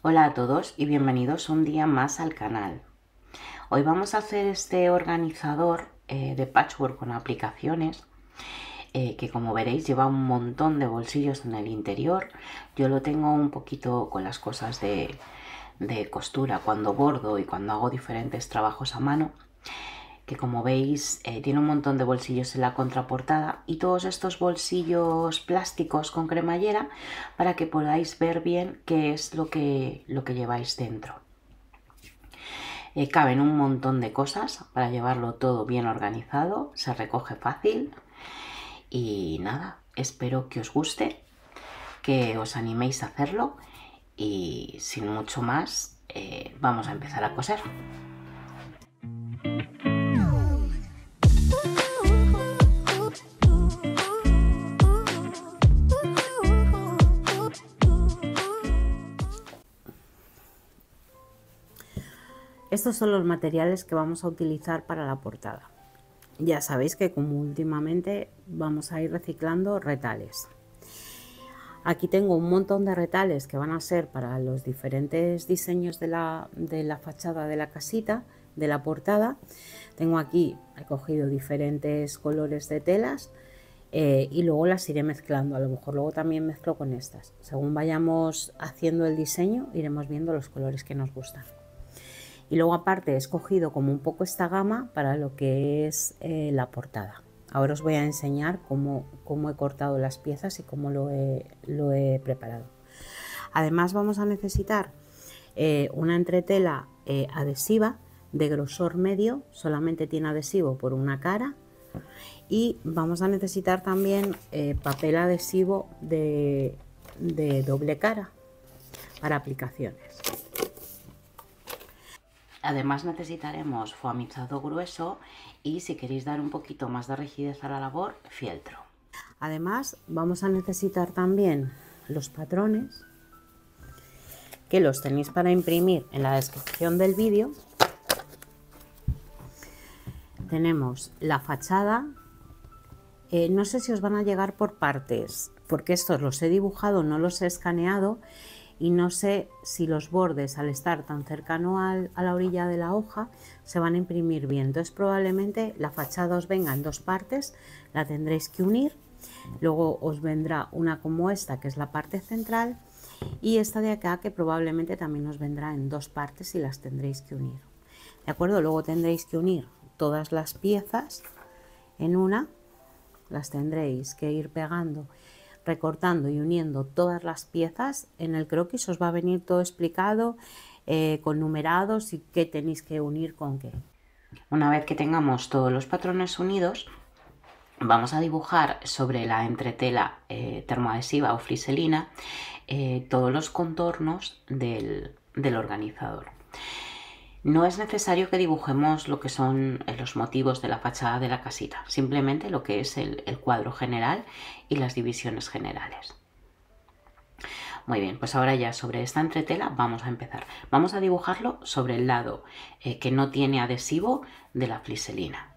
Hola a todos y bienvenidos un día más al canal. Hoy vamos a hacer este organizador eh, de patchwork con aplicaciones eh, que como veréis lleva un montón de bolsillos en el interior. Yo lo tengo un poquito con las cosas de, de costura cuando bordo y cuando hago diferentes trabajos a mano que como veis eh, tiene un montón de bolsillos en la contraportada y todos estos bolsillos plásticos con cremallera para que podáis ver bien qué es lo que, lo que lleváis dentro. Eh, caben un montón de cosas para llevarlo todo bien organizado, se recoge fácil y nada, espero que os guste, que os animéis a hacerlo y sin mucho más eh, vamos a empezar a coser. Estos son los materiales que vamos a utilizar para la portada. Ya sabéis que como últimamente vamos a ir reciclando retales. Aquí tengo un montón de retales que van a ser para los diferentes diseños de la, fachada de la casita, de la portada. Tengo aquí, he cogido diferentes colores de telas eh, y luego las iré mezclando. A lo mejor luego también mezclo con estas. Según vayamos haciendo el diseño, iremos viendo los colores que nos gustan. Y luego aparte he escogido como un poco esta gama para lo que es eh, la portada. Ahora os voy a enseñar cómo, he cortado las piezas y cómo lo he, preparado. Además vamos a necesitar eh, una entretela eh, adhesiva de grosor medio, solamente tiene adhesivo por una cara y vamos a necesitar también papel adhesivo de doble cara para aplicaciones. Además necesitaremos foamizado grueso y si queréis dar un poquito más de rigidez a la labor, fieltro. Además vamos a necesitar también los patrones que los tenéis para imprimir en la descripción del vídeo. Tenemos la fachada, eh, no sé si os van a llegar por partes, porque estos los he dibujado, no los he escaneado y no sé si los bordes al estar tan cercano a la orilla de la hoja se van a imprimir bien. Entonces probablemente la fachada os venga en dos partes, la tendréis que unir, luego os vendrá una como esta que es la parte central y esta de acá que probablemente también os vendrá en dos partes y las tendréis que unir. ¿De acuerdo? Luego tendréis que unir todas las piezas en una, las tendréis que ir pegando recortando y uniendo todas las piezas. En el croquis os va a venir todo explicado eh, con numerados y qué tenéis que unir con qué. Una vez que tengamos todos los patrones unidos, vamos a dibujar sobre la entretela eh, termoadhesiva o fliselina eh, todos los contornos del organizador. No es necesario que dibujemos lo que son eh, los motivos de la fachada de la casita, simplemente lo que es el, cuadro general y las divisiones generales. Muy bien, pues ahora ya sobre esta entretela vamos a empezar. Vamos a dibujarlo sobre el lado eh, que no tiene adhesivo de la fliselina.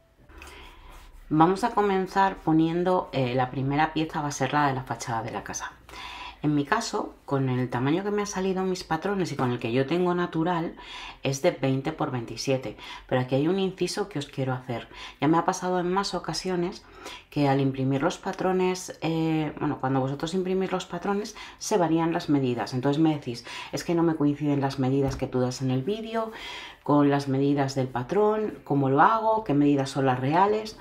Vamos a comenzar poniendo eh, la primera pieza, va a ser la de la fachada de la casa. En mi caso, con el tamaño que me ha salido mis patrones y con el que yo tengo natural, es de 20 por 27. Pero aquí hay un inciso que os quiero hacer. Ya me ha pasado en más ocasiones que al imprimir los patrones, eh, bueno, cuando vosotros imprimís los patrones, se varían las medidas. Entonces me decís, es que no me coinciden las medidas que tú das en el vídeo con las medidas del patrón, cómo lo hago, qué medidas son las reales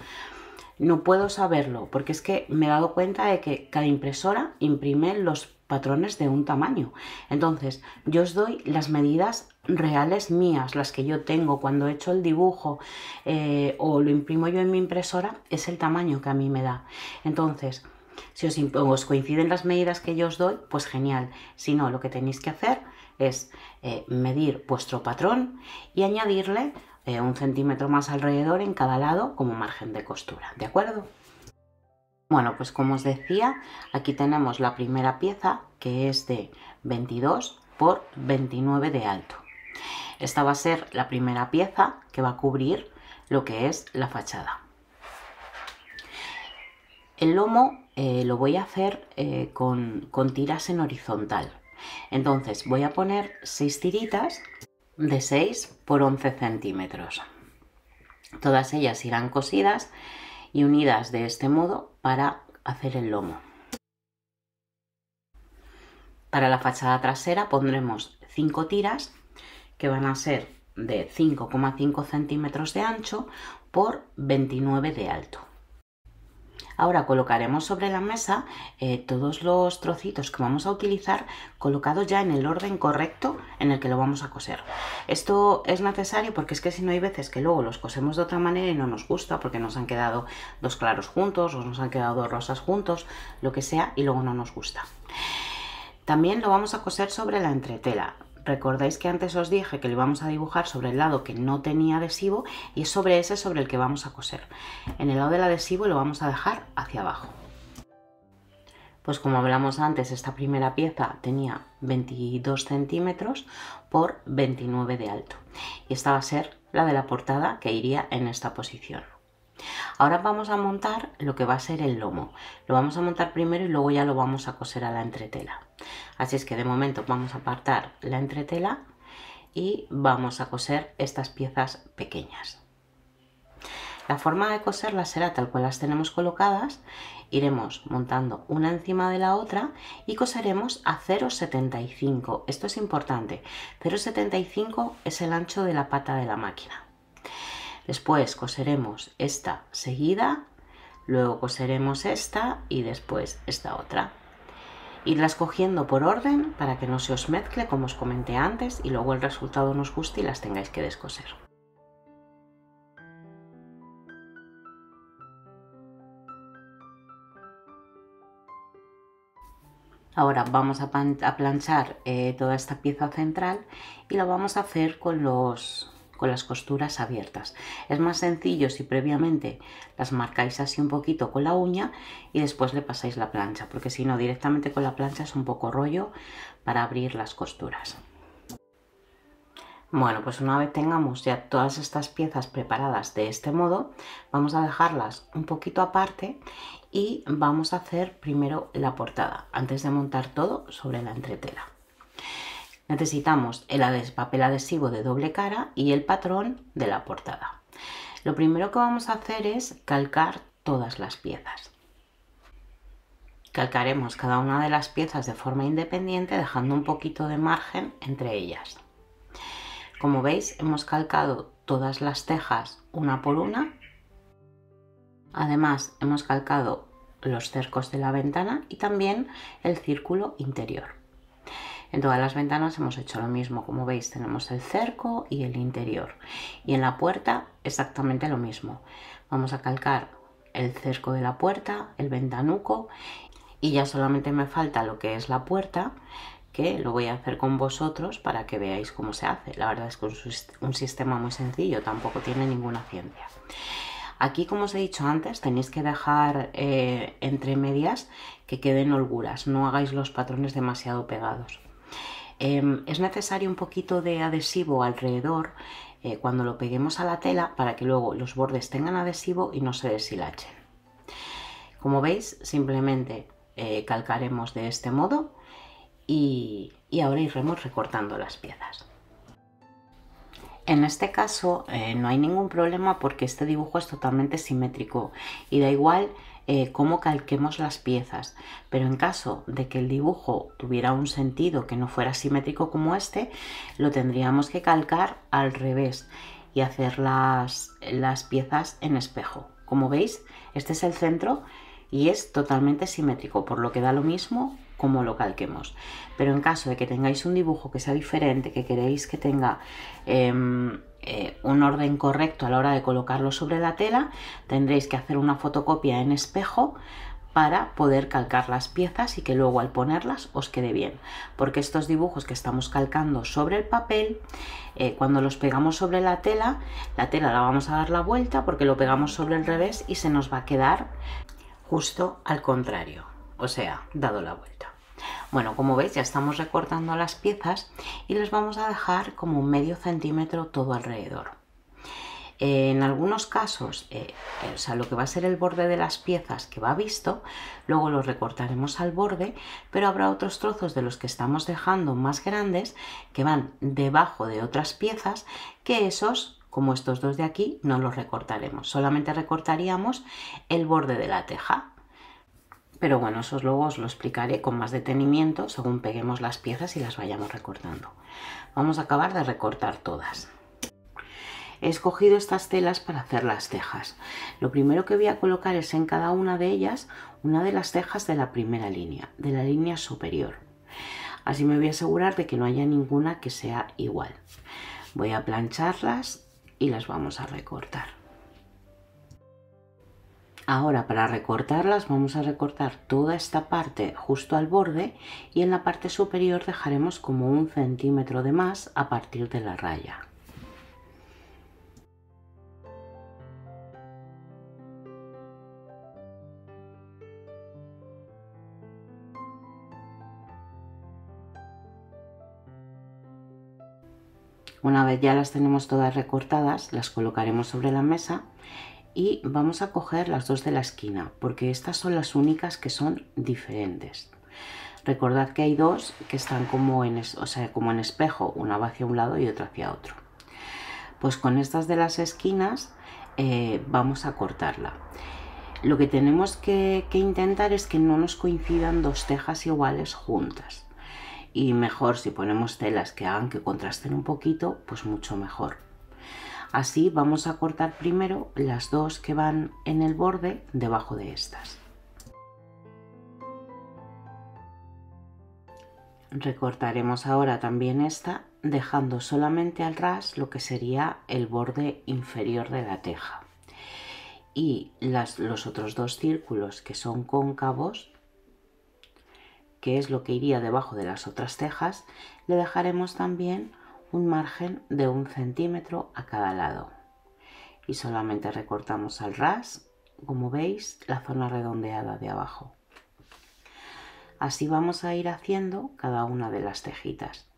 no puedo saberlo porque es que me he dado cuenta de que cada impresora imprime los patrones de un tamaño. Entonces, yo os doy las medidas reales mías, las que yo tengo cuando he hecho el dibujo eh, o lo imprimo yo en mi impresora, es el tamaño que a mí me da. Entonces, si os, coinciden las medidas que yo os doy, pues genial. Si no, lo que tenéis que hacer es eh, medir vuestro patrón y añadirle eh, un centímetro más alrededor en cada lado como margen de costura, ¿de acuerdo? Bueno, pues como os decía, aquí tenemos la primera pieza que es de 22 por 29 de alto. Esta va a ser la primera pieza que va a cubrir lo que es la fachada. El lomo eh, lo voy a hacer eh, con, con tiras en horizontal. Entonces voy a poner 6 tiritas de 6 por 11 centímetros. Todas ellas irán cosidas y unidas de este modo para hacer el lomo. Para la fachada trasera pondremos 5 tiras que van a ser de 5,5 centímetros de ancho por 29 de alto. Ahora colocaremos sobre la mesa eh, todos los trocitos que vamos a utilizar colocados ya en el orden correcto en el que lo vamos a coser. Esto es necesario porque es que si no hay veces que luego los cosemos de otra manera y no nos gusta porque nos han quedado dos claros juntos o nos han quedado dos rosas juntos, lo que sea, y luego no nos gusta. También lo vamos a coser sobre la entretela. Recordáis que antes os dije que lo íbamos a dibujar sobre el lado que no tenía adhesivo y es sobre ese sobre el que vamos a coser. En el lado del adhesivo lo vamos a dejar hacia abajo. Pues como hablamos antes, esta primera pieza tenía 22 centímetros por 29 de alto. Y esta va a ser la de la portada que iría en esta posición. Ahora vamos a montar lo que va a ser el lomo. Lo vamos a montar primero y luego ya lo vamos a coser a la entretela. Así es que de momento vamos a apartar la entretela y vamos a coser estas piezas pequeñas. La forma de coserlas será tal cual las tenemos colocadas, iremos montando una encima de la otra y coseremos a 0,75. Esto es importante, 0,75 es el ancho de la pata de la máquina. Después coseremos esta seguida, luego coseremos esta y después esta otra. Irlas cogiendo por orden para que no se os mezcle como os comenté antes y luego el resultado nos guste y las tengáis que descoser. Ahora vamos a, planchar eh, toda esta pieza central y lo vamos a hacer con los, con las costuras abiertas. Es más sencillo si previamente las marcáis así un poquito con la uña y después le pasáis la plancha, porque si no directamente con la plancha es un poco rollo para abrir las costuras. Bueno, pues una vez tengamos ya todas estas piezas preparadas de este modo, vamos a dejarlas un poquito aparte y vamos a hacer primero la portada, antes de montar todo sobre la entretela necesitamos el papel adhesivo de doble cara y el patrón de la portada. Lo primero que vamos a hacer es calcar todas las piezas. Calcaremos cada una de las piezas de forma independiente dejando un poquito de margen entre ellas. Como veis hemos calcado todas las tejas una por una. Además hemos calcado los cercos de la ventana y también el círculo interior. En todas las ventanas hemos hecho lo mismo, como veis tenemos el cerco y el interior. Y en la puerta exactamente lo mismo. Vamos a calcar el cerco de la puerta, el ventanuco y ya solamente me falta lo que es la puerta que lo voy a hacer con vosotros para que veáis cómo se hace. La verdad es que es un sistema muy sencillo, tampoco tiene ninguna ciencia. Aquí, como os he dicho antes, tenéis que dejar eh, entre medias que queden holguras, no hagáis los patrones demasiado pegados. Em, es necesario un poquito de adhesivo alrededor eh, cuando lo peguemos a la tela para que luego los bordes tengan adhesivo y no se deshilachen. Como veis, simplemente eh, calcaremos de este modo y, ahora iremos recortando las piezas. En este caso eh, no hay ningún problema porque este dibujo es totalmente simétrico y da igual eh, cómo calquemos las piezas. Pero en caso de que el dibujo tuviera un sentido que no fuera simétrico como este, lo tendríamos que calcar al revés y hacer las, las piezas en espejo. Como veis, este es el centro y es totalmente simétrico, por lo que da lo mismo como lo calquemos. Pero en caso de que tengáis un dibujo que sea diferente, que queréis que tenga em, eh, un orden correcto a la hora de colocarlo sobre la tela, tendréis que hacer una fotocopia en espejo para poder calcar las piezas y que luego al ponerlas os quede bien. Porque estos dibujos que estamos calcando sobre el papel, eh, cuando los pegamos sobre la tela, la tela la vamos a dar la vuelta porque lo pegamos sobre el revés y se nos va a quedar justo al contrario, o sea, dado la vuelta. Bueno, como veis ya estamos recortando las piezas y les vamos a dejar como medio centímetro todo alrededor. en algunos casos, eh, o sea, lo que va a ser el borde de las piezas que va visto, luego lo recortaremos al borde, pero habrá otros trozos de los que estamos dejando más grandes que van debajo de otras piezas que esos, como estos dos de aquí, no los recortaremos. Solamente recortaríamos el borde de la teja. Pero bueno, eso luego os lo explicaré con más detenimiento según peguemos las piezas y las vayamos recortando. Vamos a acabar de recortar todas. He escogido estas telas para hacer las cejas. Lo primero que voy a colocar es en cada una de ellas una de las cejas de la primera línea, de la línea superior. Así me voy a asegurar de que no haya ninguna que sea igual. Voy a plancharlas y las vamos a recortar. Ahora para recortarlas vamos a recortar toda esta parte justo al borde y en la parte superior dejaremos como un centímetro de más a partir de la raya. Una vez ya las tenemos todas recortadas, las colocaremos sobre la mesa y vamos a coger las dos de la esquina porque estas son las únicas que son diferentes. Recordad que hay dos que están como en, o sea, como espejo, una va hacia un lado y otra hacia otro. Pues con estas de las esquinas eh, vamos a cortarla. Lo que tenemos que intentar es que no nos coincidan dos tejas iguales juntas y mejor si ponemos telas que hagan que contrasten un poquito, pues mucho mejor. Así vamos a cortar primero las dos que van en el borde debajo de estas. Recortaremos ahora también esta dejando solamente al ras lo que sería el borde inferior de la teja. Y los otros dos círculos que son cóncavos que es lo que iría debajo de las otras cejas, le dejaremos también un margen de un centímetro a cada lado. Y solamente recortamos al ras, como veis, la zona redondeada de abajo. Así vamos a ir haciendo cada una de las cejitas.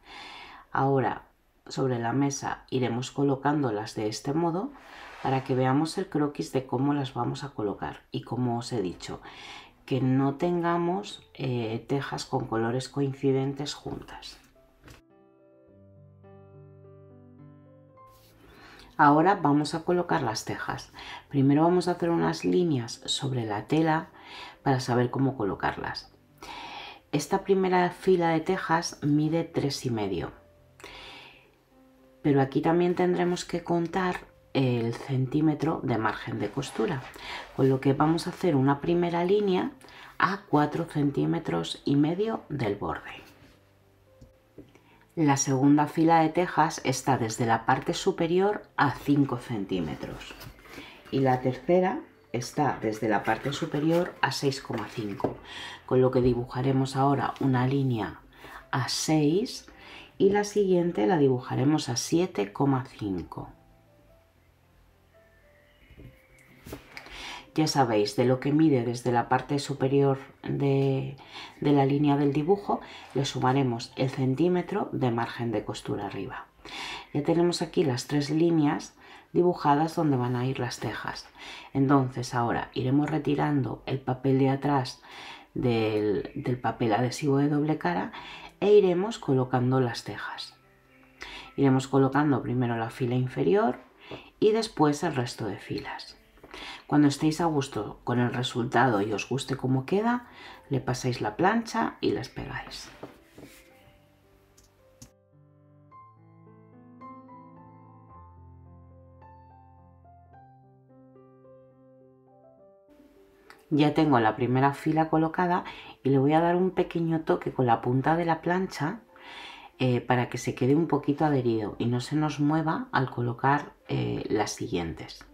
Ahora, sobre la mesa iremos colocándolas de este modo para que veamos el croquis de cómo las vamos a colocar. Y como os he dicho, que no tengamos eh, tejas con colores coincidentes juntas. Ahora vamos a colocar las tejas. Primero vamos a hacer unas líneas sobre la tela para saber cómo colocarlas. Esta primera fila de tejas mide tres y medio. Pero aquí también tendremos que contar el centímetro de margen de costura con lo que vamos a hacer una primera línea a 4 centímetros y medio del borde la segunda fila de tejas está desde la parte superior a 5 centímetros. Y la tercera está desde la parte superior a 6,5 con lo que dibujaremos ahora una línea a 6 y la siguiente la dibujaremos a 7,5 ya sabéis, de lo que mide desde la parte superior de, la línea del dibujo, le sumaremos el centímetro de margen de costura arriba. Ya tenemos aquí las tres líneas dibujadas donde van a ir las tejas. Entonces ahora iremos retirando el papel de atrás del, del papel adhesivo de doble cara e iremos colocando las tejas. Iremos colocando primero la fila inferior y después el resto de filas. Cuando estéis a gusto con el resultado y os guste cómo queda, le pasáis la plancha y las pegáis. Ya tengo la primera fila colocada y le voy a dar un pequeño toque con la punta de la plancha eh, para que se quede un poquito adherido y no se nos mueva al colocar eh, las siguientes.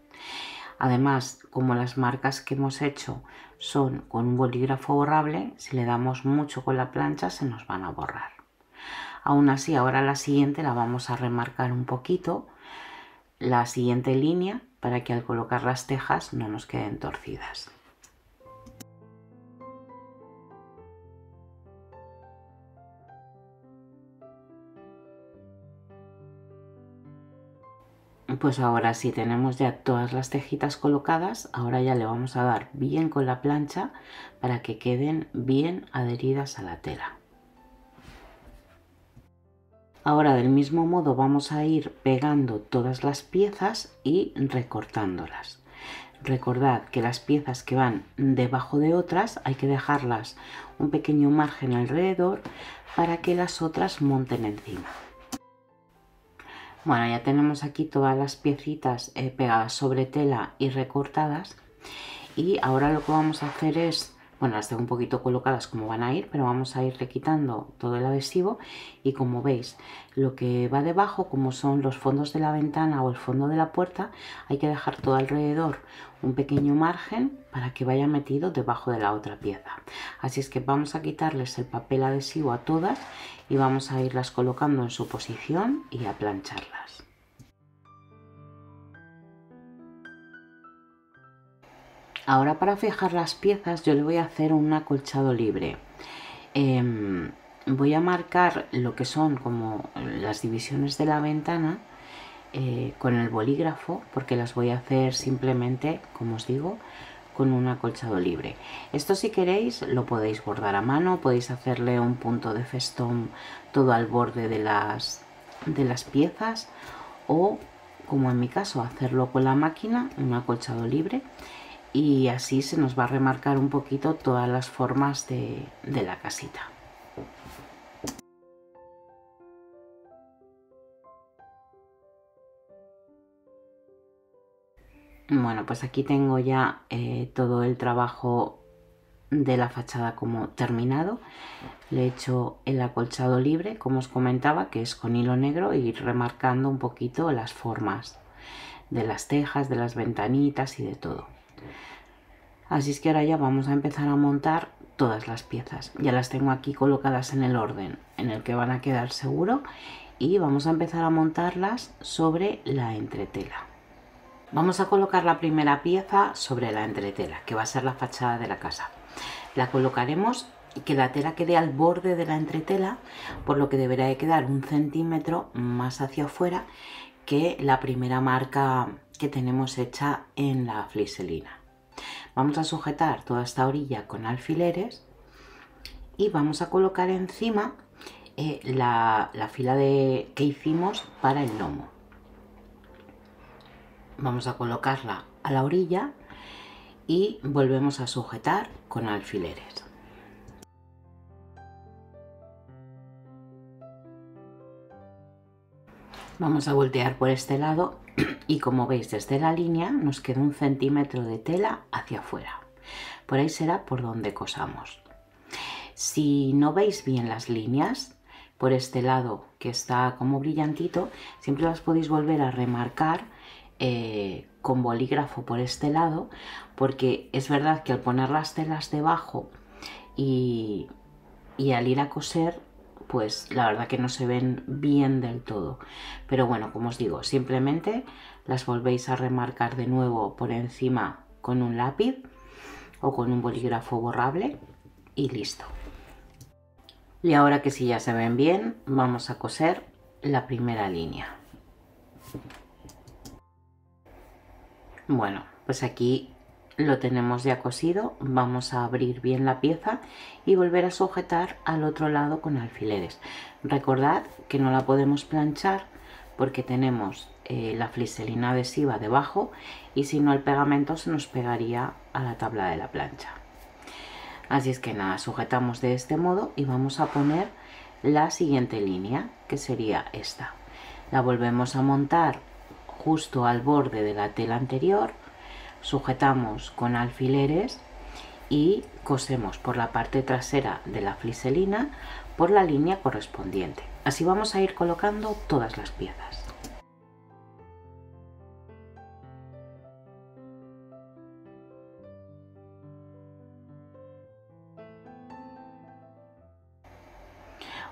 Además, como las marcas que hemos hecho son con un bolígrafo borrable, si le damos mucho con la plancha se nos van a borrar. Aún así, ahora la siguiente la vamos a remarcar un poquito, la siguiente línea, para que al colocar las tejas no nos queden torcidas. Pues ahora sí tenemos ya todas las tejitas colocadas, ahora ya le vamos a dar bien con la plancha para que queden bien adheridas a la tela. Ahora del mismo modo vamos a ir pegando todas las piezas y recortándolas. Recordad que las piezas que van debajo de otras hay que dejarlas un pequeño margen alrededor para que las otras monten encima. Bueno, ya tenemos aquí todas las piecitas eh, pegadas sobre tela y recortadas. Y ahora lo que vamos a hacer es, bueno, las tengo un poquito colocadas como van a ir, pero vamos a ir requitando todo el adhesivo. Y como veis, lo que va debajo, como son los fondos de la ventana o el fondo de la puerta, hay que dejar todo alrededor un pequeño margen para que vaya metido debajo de la otra pieza. Así es que vamos a quitarles el papel adhesivo a todas y vamos a irlas colocando en su posición y a plancharlas. Ahora para fijar las piezas yo le voy a hacer un acolchado libre. Em, voy a marcar lo que son como las divisiones de la ventana eh, con el bolígrafo porque las voy a hacer simplemente, como os digo, con un acolchado libre. Esto si queréis lo podéis bordar a mano, podéis hacerle un punto de festón todo al borde de las, de las piezas o como en mi caso hacerlo con la máquina, un acolchado libre y así se nos va a remarcar un poquito todas las formas de la casita. Bueno, pues aquí tengo ya eh, todo el trabajo de la fachada como terminado. Le he hecho el acolchado libre, como os comentaba, que es con hilo negro y remarcando un poquito las formas de las tejas, de las ventanitas y de todo. Así es que ahora ya vamos a empezar a montar todas las piezas. Ya las tengo aquí colocadas en el orden en el que van a quedar seguro y vamos a empezar a montarlas sobre la entretela. Vamos a colocar la primera pieza sobre la entretela, que va a ser la fachada de la casa. La colocaremos y que la tela quede al borde de la entretela, por lo que deberá de quedar un centímetro más hacia afuera que la primera marca que tenemos hecha en la fliselina. Vamos a sujetar toda esta orilla con alfileres y vamos a colocar encima eh, la, la, fila de, que hicimos para el lomo vamos a colocarla a la orilla y volvemos a sujetar con alfileres. Vamos a voltear por este lado y como veis desde la línea nos queda un centímetro de tela hacia afuera. Por ahí será por donde cosamos. Si no veis bien las líneas, por este lado que está como brillantito, siempre las podéis volver a remarcar eh, con bolígrafo por este lado porque es verdad que al poner las telas debajo y, y al ir a coser pues la verdad que no se ven bien del todo. Pero bueno como os digo simplemente las volvéis a remarcar de nuevo por encima con un lápiz o con un bolígrafo borrable y listo. Y ahora que sí ya se ven bien vamos a coser la primera línea. Bueno, pues aquí lo tenemos ya cosido, vamos a abrir bien la pieza y volver a sujetar al otro lado con alfileres. Recordad que no la podemos planchar porque tenemos eh, la fliselina adhesiva debajo y si no el pegamento se nos pegaría a la tabla de la plancha. Así es que nada, sujetamos de este modo y vamos a poner la siguiente línea que sería esta. La volvemos a montar justo al borde de la tela anterior, sujetamos con alfileres y cosemos por la parte trasera de la fliselina por la línea correspondiente. Así vamos a ir colocando todas las piezas.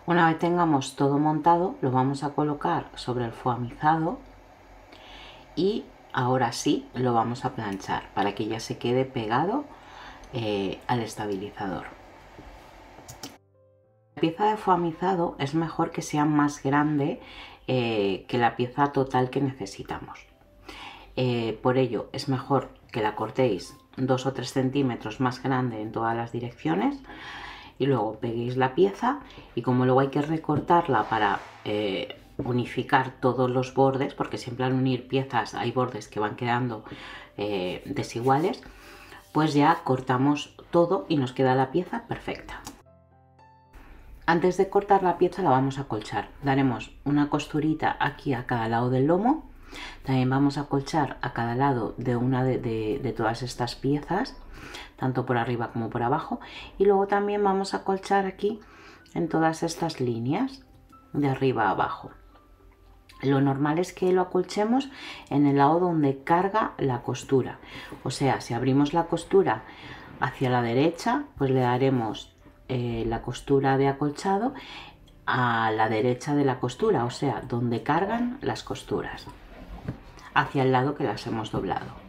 Una vez tengamos todo montado, lo vamos a colocar sobre el foamizado y ahora sí lo vamos a planchar para que ya se quede pegado eh, al estabilizador. La pieza de foamizado es mejor que sea más grande eh, que la pieza total que necesitamos. eh, por ello es mejor que la cortéis 2 o 3 centímetros más grande en todas las direcciones y luego peguéis la pieza y como luego hay que recortarla para unificar todos los bordes porque siempre al unir piezas hay bordes que van quedando eh, desiguales pues ya cortamos todo y nos queda la pieza perfecta antes de cortar la pieza la vamos a colchar daremos una costurita aquí a cada lado del lomo también vamos a colchar a cada lado de una de, todas estas piezas, tanto por arriba como por abajo. Y luego también vamos a colchar aquí en todas estas líneas, de arriba a abajo. Lo normal es que lo acolchemos en el lado donde carga la costura. O sea, si abrimos la costura hacia la derecha, pues le daremos eh, la costura de acolchado a la derecha de la costura, o sea, donde cargan las costuras hacia el lado que las hemos doblado.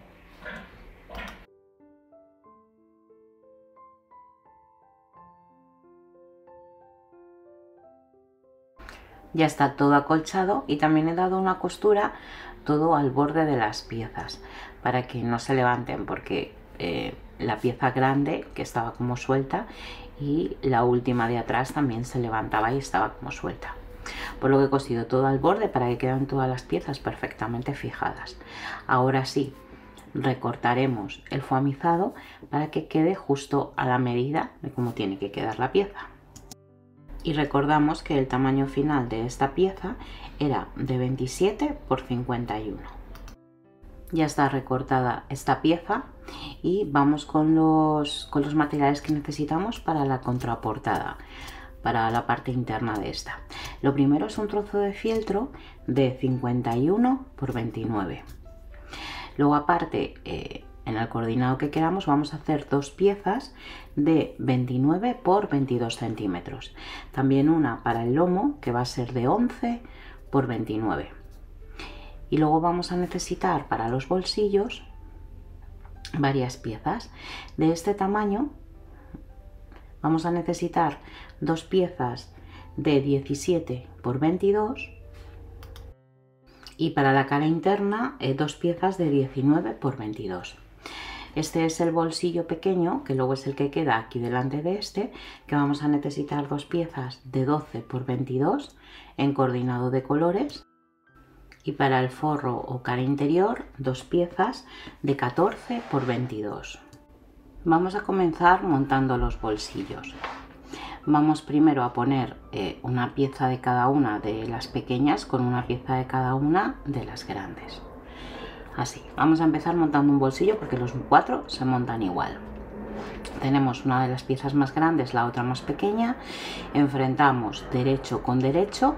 Ya está todo acolchado y también he dado una costura todo al borde de las piezas para que no se levanten porque eh, la pieza grande que estaba como suelta y la última de atrás también se levantaba y estaba como suelta por lo que he cosido todo al borde para que queden todas las piezas perfectamente fijadas. Ahora sí, recortaremos el foamizado para que quede justo a la medida de cómo tiene que quedar la pieza. Y recordamos que el tamaño final de esta pieza era de 27 por 51. Ya está recortada esta pieza y vamos con los, con los materiales que necesitamos para la contraportada para la parte interna de esta. Lo primero es un trozo de fieltro de 51 por 29. Luego aparte, eh, en el coordinado que queramos vamos a hacer dos piezas de 29 por 22 centímetros. También una para el lomo que va a ser de 11 por 29. Y luego vamos a necesitar para los bolsillos varias piezas de este tamaño vamos a necesitar dos piezas de 17 por 22 y para la cara interna eh, dos piezas de 19 por 22. Este es el bolsillo pequeño, que luego es el que queda aquí delante de este, que vamos a necesitar dos piezas de 12 por 22 en coordinado de colores. Y para el forro o cara interior, dos piezas de 14 por 22. Vamos a comenzar montando los bolsillos. Vamos primero a poner eh, una pieza de cada una de las pequeñas con una pieza de cada una de las grandes. Así, vamos a empezar montando un bolsillo porque los cuatro se montan igual. Tenemos una de las piezas más grandes, la otra más pequeña. Enfrentamos derecho con derecho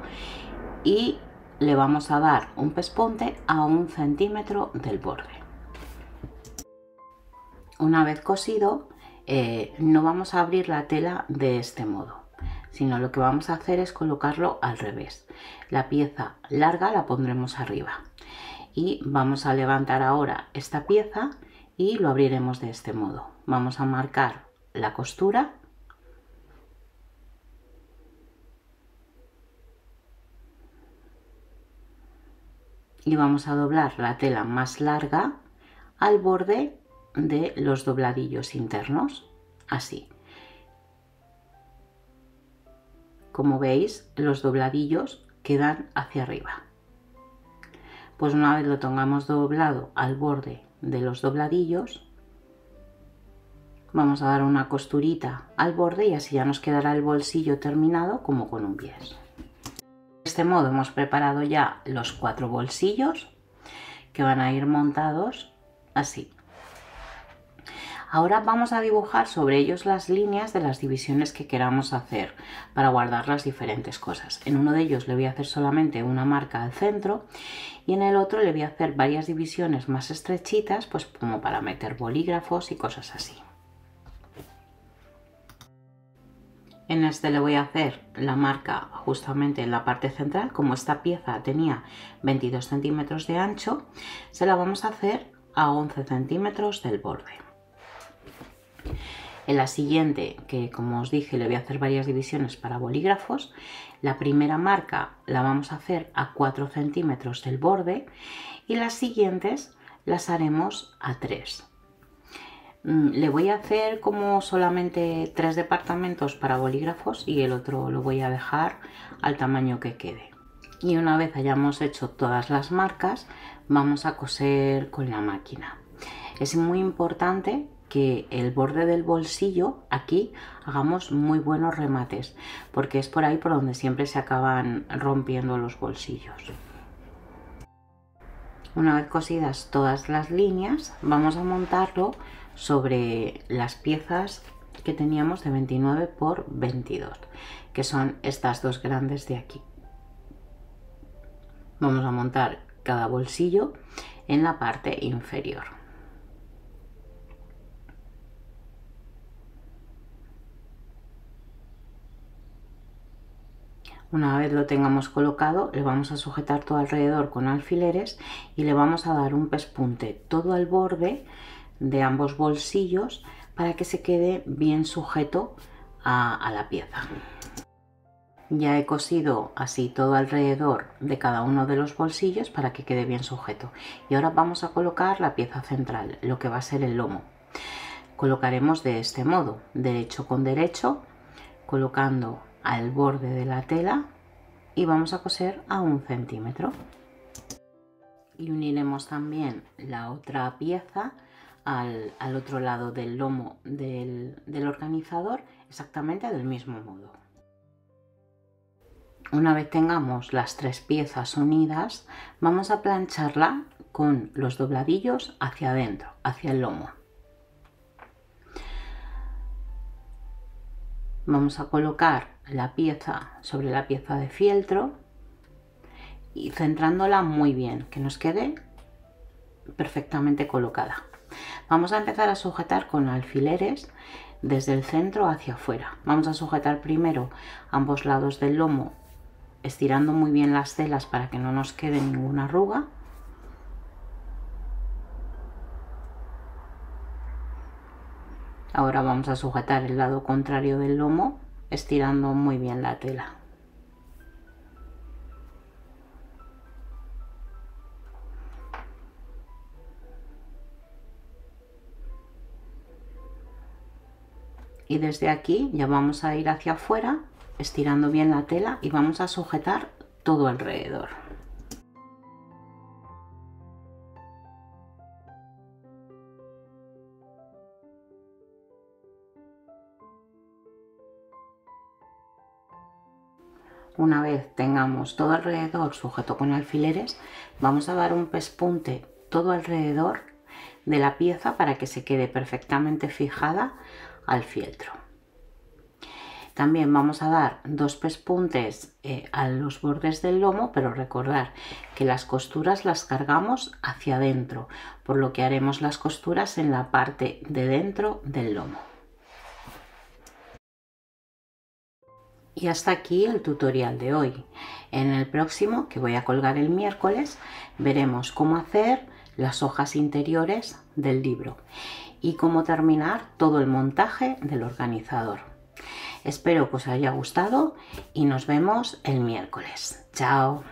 y le vamos a dar un pespunte a un centímetro del borde. Una vez cosido, eh, no vamos a abrir la tela de este modo, sino lo que vamos a hacer es colocarlo al revés. La pieza larga la pondremos arriba y vamos a levantar ahora esta pieza y lo abriremos de este modo. Vamos a marcar la costura y vamos a doblar la tela más larga al borde de los dobladillos internos, así. Como veis, los dobladillos quedan hacia arriba. Pues una vez lo tengamos doblado al borde de los dobladillos, vamos a dar una costurita al borde y así ya nos quedará el bolsillo terminado como con un pie. De este modo hemos preparado ya los cuatro bolsillos que van a ir montados así. Ahora vamos a dibujar sobre ellos las líneas de las divisiones que queramos hacer para guardar las diferentes cosas. En uno de ellos le voy a hacer solamente una marca al centro y en el otro le voy a hacer varias divisiones más estrechitas, pues como para meter bolígrafos y cosas así. En este le voy a hacer la marca justamente en la parte central, como esta pieza tenía 22 centímetros de ancho, se la vamos a hacer a 11 centímetros del borde. En la siguiente, que como os dije le voy a hacer varias divisiones para bolígrafos, la primera marca la vamos a hacer a 4 centímetros del borde y las siguientes las haremos a tres. Mm, le voy a hacer como solamente tres departamentos para bolígrafos y el otro lo voy a dejar al tamaño que quede. Y una vez hayamos hecho todas las marcas, vamos a coser con la máquina. Es muy importante que el borde del bolsillo aquí hagamos muy buenos remates porque es por ahí por donde siempre se acaban rompiendo los bolsillos. Una vez cosidas todas las líneas vamos a montarlo sobre las piezas que teníamos de 29 por 22 que son estas dos grandes de aquí vamos a montar cada bolsillo en la parte inferior Una vez lo tengamos colocado, le vamos a sujetar todo alrededor con alfileres y le vamos a dar un pespunte todo al borde de ambos bolsillos para que se quede bien sujeto a, la pieza. Ya he cosido así todo alrededor de cada uno de los bolsillos para que quede bien sujeto. Y ahora vamos a colocar la pieza central, lo que va a ser el lomo. Colocaremos de este modo, derecho con derecho, colocando al borde de la tela y vamos a coser a un centímetro. Y uniremos también la otra pieza al, otro lado del lomo del, del organizador exactamente del mismo modo. Una vez tengamos las tres piezas unidas, vamos a plancharla con los dobladillos hacia adentro, hacia el lomo. Vamos a colocar la pieza sobre la pieza de fieltro y centrándola muy bien, que nos quede perfectamente colocada. Vamos a empezar a sujetar con alfileres desde el centro hacia afuera. Vamos a sujetar primero ambos lados del lomo estirando muy bien las telas para que no nos quede ninguna arruga. Ahora vamos a sujetar el lado contrario del lomo estirando muy bien la tela. y desde aquí ya vamos a ir hacia afuera estirando bien la tela y vamos a sujetar todo alrededor. Una vez tengamos todo alrededor sujeto con alfileres, vamos a dar un pespunte todo alrededor de la pieza para que se quede perfectamente fijada al fieltro. También vamos a dar dos pespuntes eh, a los bordes del lomo, pero recordar que las costuras las cargamos hacia adentro, por lo que haremos las costuras en la parte de dentro del lomo. Y hasta aquí el tutorial de hoy. En el próximo, que voy a colgar el miércoles, veremos cómo hacer las hojas interiores del libro y cómo terminar todo el montaje del organizador. Espero que os haya gustado y nos vemos el miércoles. Chao.